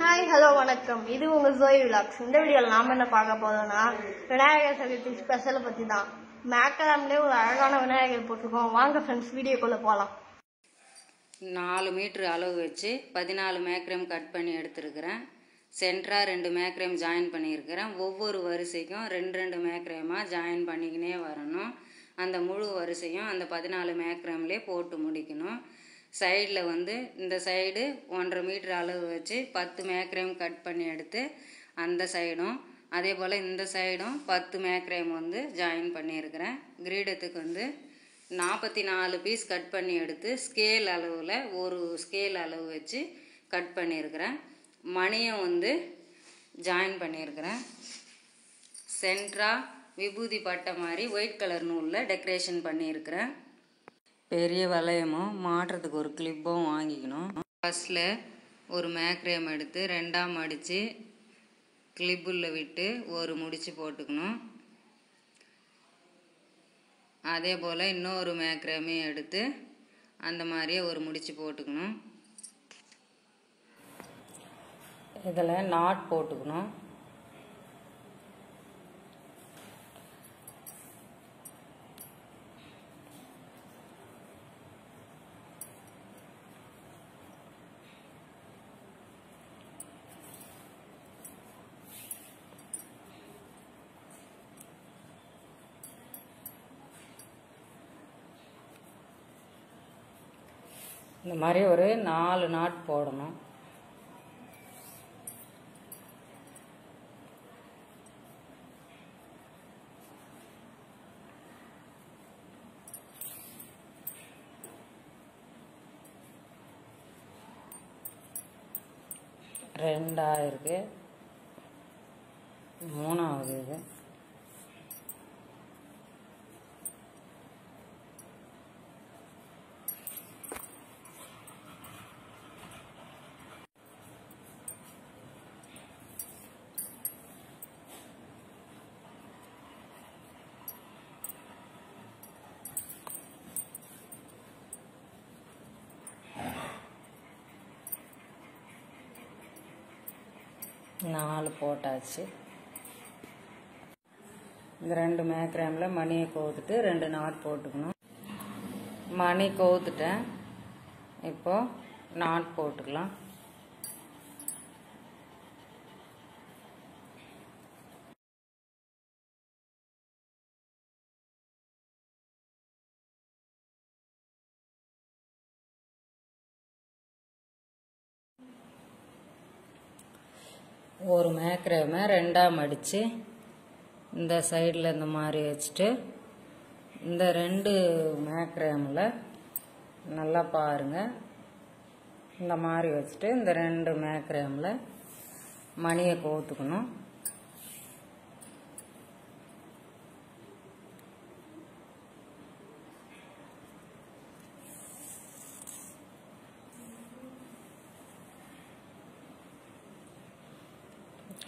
Hi hello வணக்கம். இது உங்கள் ஜோய் விலாக்ஸ் இந்த வீடியோவில் நாம் என்ன பார்க்க போகிறோம்னா விநாயகர் சதுர்த்தி ஸ்பெஷலை பற்றி தான் மேக்கலாம்லேயே ஒரு அழகான விநாயகர் போட்டிருக்கோம். வாங்க ஃப்ரெண்ட்ஸ் வீடியோக்குள்ளே போகலாம் நாலு மீட்ரு அளவு வச்சு பதினாலு மேக்ரம் கட் பண்ணி எடுத்துருக்கிறேன். சென்டராக ரெண்டு மேக்ரம் ஜாயின் பண்ணியிருக்கிறேன். ஒவ்வொரு வரிசைக்கும் ரெண்டு ரெண்டு மேக்ரேமாக ஜாயின் பண்ணிக்கினே வரணும். அந்த முழு வரிசையும் அந்த பதினாலு மேக்ரம்லேயே போட்டு முடிக்கணும். சைடில் வந்து இந்த சைடு ஒன்றரை மீட்டர் அளவு வச்சு பத்து மேக்ரேம் கட் பண்ணி எடுத்து அந்த சைடும் அதே போல் இந்த சைடும் பத்து மேக்ரேம் வந்து ஜாயின் பண்ணியிருக்கிறேன். கிரீடத்துக்கு வந்து நாற்பத்தி நாலு பீஸ் கட் பண்ணி எடுத்து ஸ்கேல் அளவில் ஒரு ஸ்கேல் அளவு வச்சு கட் பண்ணியிருக்கிறேன். மணியும் வந்து ஜாயின் பண்ணியிருக்கிறேன். சென்ட்ரா விபூதி பட்டை மாதிரி ஒயிட் கலர் நூலில் டெக்கரேஷன் பண்ணியிருக்கிறேன். பெரிய வளையமும் மாட்டுறதுக்கு ஒரு கிளிப்பும் வாங்கிக்கணும். ஃபஸ்ட்டில் ஒரு மேக்ரேம் எடுத்து ரெண்டாம் அடித்து கிளிப்புள்ள விட்டு ஒரு முடிச்சு போட்டுக்கணும். அதே போல் இன்னொரு மேக்ரேமையும் எடுத்து அந்த மாதிரியே ஒரு முடிச்சு போட்டுக்கணும். இதில் நாட் போட்டுக்கணும். இந்த மாதிரி ஒரு நாலு நாட் போடணும். ரெண்டாயிருக்கு. மூணாவது இது. நாலு போட்டாச்சு. இந்த ரெண்டு மேக்ராமில் மணியை கோத்துட்டு ரெண்டு நாட் போட்டுக்கணும். மணி கோத்துட்டேன். இப்போ நாட் போட்டுக்கலாம். ஒரு மேக்ரேமை ரெண்டாக மடித்து இந்த சைடில் இந்த மாதிரி வச்சுட்டு இந்த ரெண்டு மேக்ரேமில் நல்லா பாருங்கள் இந்த மாதிரி வச்சுட்டு இந்த ரெண்டு மேக்ரேமில் மணியை கோத்துக்கணும்.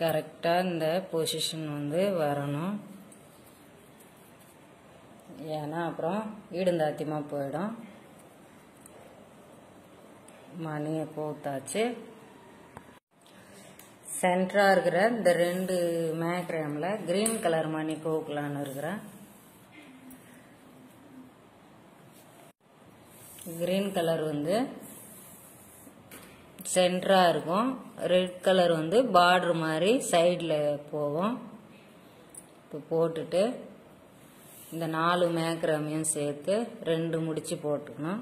கரெக்டாக இந்த பொசிஷன் வந்து வரணும். ஏன்னா அப்புறம் ஈடுந்தாத்தியமாக போயிடும். மணியை கோத்தாச்சு சென்டராக இருக்கிற இந்த ரெண்டு மேக்ரேமில் க்ரீன் கலர் மணி கோக்கலான்னு இருக்கிறேன் க்ரீன் கலர் வந்து சென்டராக இருக்கும். ரெட் கலர் வந்து பார்டர் மாதிரி சைடில் போகும். இப்போ போட்டுட்டு இந்த நாலு மேக்ரமையும் சேர்த்து ரெண்டு முடிச்சு போட்டுக்கணும்.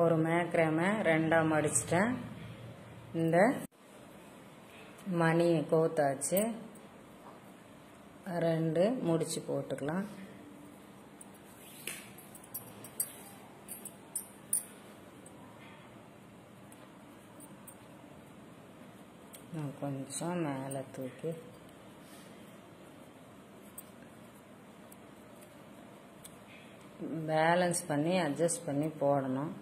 ஒரு மேக்ரேமை ரெண்டாக மடிச்சிட்டேன் இந்த மணி கோத்தாச்சு. ரெண்டு முடிச்சு போட்டுக்கலாம். நான் கொஞ்சம் மேலே தூக்கி. பேலன்ஸ் பண்ணி அட்ஜஸ்ட் பண்ணி போடணும்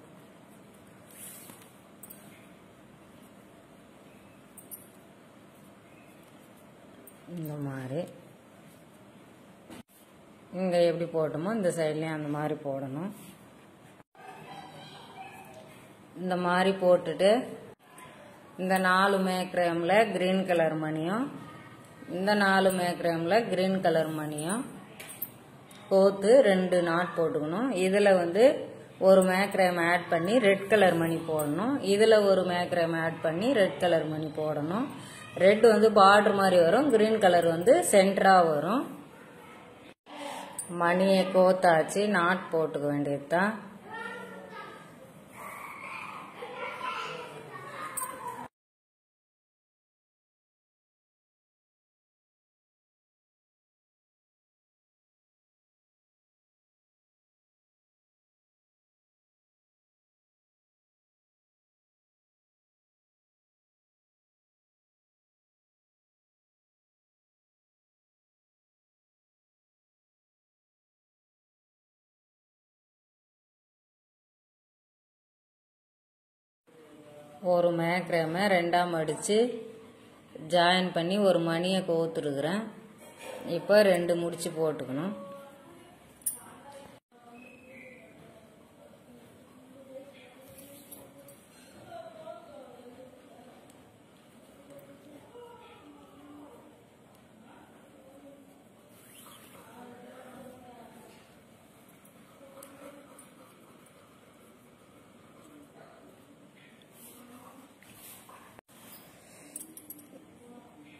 இந்த மாதிரி இங்கே எப்படி போட்டோமோ இந்த சைட்லேயும் அந்த மாதிரி போடணும். இந்த மாதிரி போட்டுட்டு இந்த நாலு மேக்ரேமில் க்ரீன் கலர் மணியும் இந்த நாலு மேக்ரேமில் க்ரீன் கலர் மணியும் கோத்து ரெண்டு நாட் போட்டுக்கணும். இதில் வந்து ஒரு மேக்ரேம் ஆட் பண்ணி ரெட் கலர் மணி போடணும். இதில் ஒரு மேக்ரேம் ஆட் பண்ணி ரெட் கலர் மணி போடணும். ரெட் வந்து பார்டர் மாதிரி வரும் க்ரீன் கலர் வந்து சென்டராக வரும். மணியை கோத்தாச்சு நாட் போட்டுக்க வேண்டியது தான் ஒரு மேக்ரேமை ரெண்டாம் அடித்து ஜாயின் பண்ணி ஒரு மணியை கோத்துருக்குறேன். இப்போ ரெண்டு முடிச்சு போட்டுக்கணும்.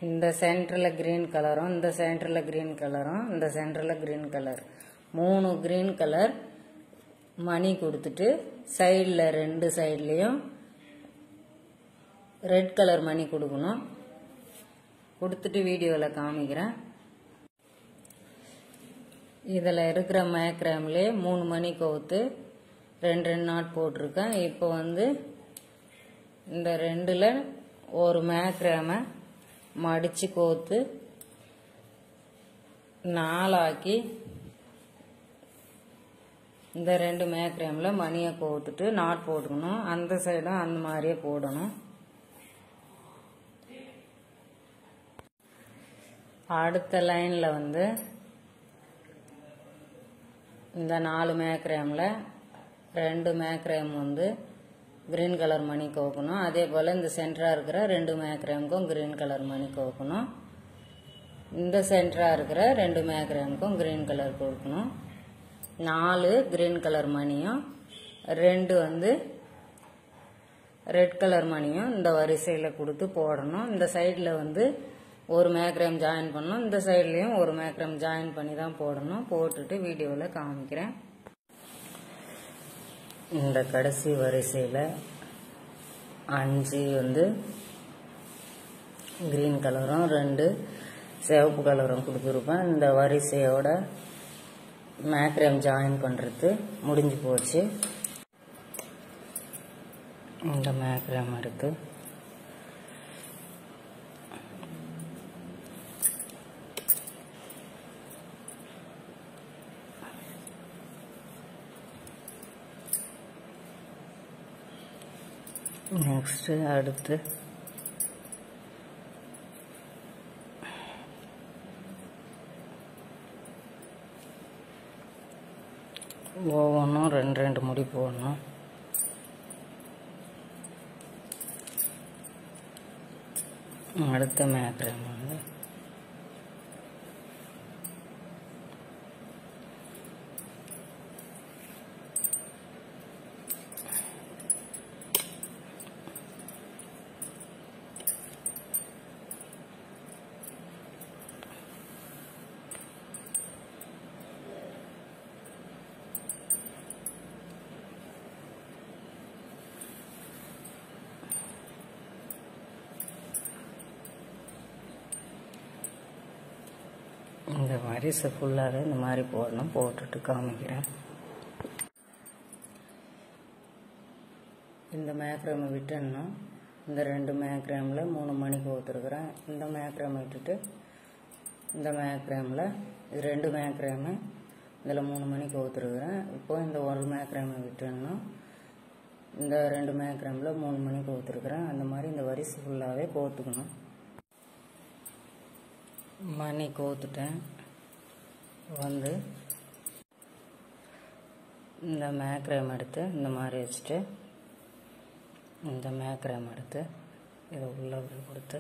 இந்த சென்டரில் க்ரீன் கலரும் இந்த சென்டரில் க்ரீன் கலரும் இந்த சென்டரில் க்ரீன் கலர் மூணு க்ரீன் கலர் மணி கொடுத்துட்டு சைடில் ரெண்டு சைட்லேயும் ரெட் கலர் மணி கொடுக்கணும். கொடுத்துட்டு வீடியோவில் காமிக்கிறேன். இதில் இருக்கிற மேக்ராம்லேயே மூணு மணி கோத்து ரெண்டு ரெண்டு நாட் போட்டிருக்கேன். இப்போ வந்து இந்த ரெண்டில் ஒரு மேக்ராமை மடித்து கோத்து நாலாக்கி இந்த ரெண்டு மேக்ரேமில் மணியை கோத்துட்டு நாட் போட்டுக்கணும். அந்த சைடும் அந்த மாதிரியே போடணும். அடுத்த லைனில் வந்து இந்த நாலு மேக்ரேமில் ரெண்டு மேக்ரேம் வந்து கிரீன் கலர் மணி கோக்கணும். அதே போல் இந்த சென்டராக இருக்கிற ரெண்டு மேக்ரேமுக்கும் கிரீன் கலர் மணி கோக்கணும். இந்த சென்டராக இருக்கிற ரெண்டு மேக்ரேமுக்கும் கிரீன் கலர் கொடுக்கணும். நாலு கிரீன் கலர் மணியும் ரெண்டு வந்து ரெட் கலர் மணியும் இந்த வரிசையில் கொடுத்து போடணும். இந்த சைடில் வந்து ஒரு மேக்ரேம் ஜாயின் பண்ணணும். இந்த சைட்லேயும் ஒரு மேக்ரேம் ஜாயின் பண்ணி தான் போடணும். போட்டுட்டு வீடியோவில் காமிக்கிறேன். இந்த கடைசி வரிசையில் அஞ்சு வந்து க்ரீன் கலரும் ரெண்டு சிவப்பு கலரும் கொடுத்துருப்பேன். இந்த வரிசையோட மேக்ரேம் ஜாயின் பண்ணுறது முடிஞ்சு போச்சு. இந்த மேக்ரேம் எடுத்து நெக்ஸ்ட்டு அடுத்து ஒவ்வொன்றும் ரெண்டு ரெண்டு முடி போடணும் அடுத்த மேக்ரேமா வந்து இந்த வரிசை ஃபுல்லாகவே இந்த மாதிரி போடணும் போட்டுட்டு காமிக்கிறேன். இந்த மேக்ரமை விட்டுன்னா இந்த ரெண்டு மேக்ரேமில் மூணு மணிக்கு ஊற்றுருக்குறேன் இந்த மேக்ரேமை விட்டுட்டு இந்த மேக்ரேமில் இது ரெண்டு மேக்ரேமு இதில் மூணு மணிக்கு ஊற்றுருக்குறேன் இப்போ இந்த ஒரு மேக்ரேமை விட்டுன்னா இந்த ரெண்டு மேக்ரேமில் மூணு மணிக்கு ஊற்றுருக்குறேன் அந்த மாதிரி இந்த வரிசை ஃபுல்லாகவே கோத்துக்கணும் மணி கோத்துட்டேன். வந்து இந்த மேக்ரேம் எடுத்து இந்த மாதிரி வச்சுட்டு இந்த மேக்ரேம் எடுத்து இதை உள்ளே கொடுத்து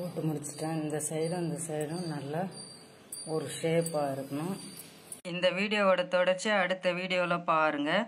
போட்டு முடிச்சிட்டேன். இந்த சைடும் இந்த சைடும் நல்லா ஒரு ஷேப்பாக இருக்கணும். இந்த வீடியோவோட தொடச்சி அடுத்த வீடியோவில் பாருங்கள்